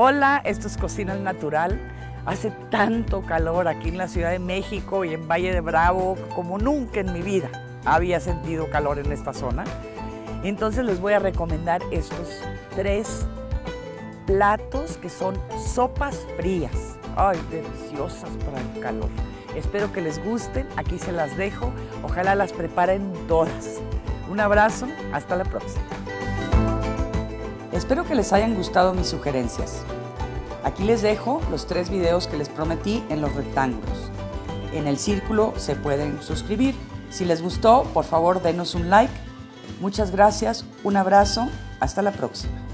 Hola, esto es Cocina al Natural. Hace tanto calor aquí en la Ciudad de México y en Valle de Bravo como nunca en mi vida había sentido calor en esta zona. Entonces les voy a recomendar estos tres platos que son sopas frías. Ay, deliciosas para el calor. Espero que les gusten, aquí se las dejo. Ojalá las preparen todas. Un abrazo, hasta la próxima. Espero que les hayan gustado mis sugerencias. Aquí les dejo los tres videos que les prometí en los rectángulos. En el círculo se pueden suscribir. Si les gustó, por favor denos un like. Muchas gracias, un abrazo, hasta la próxima.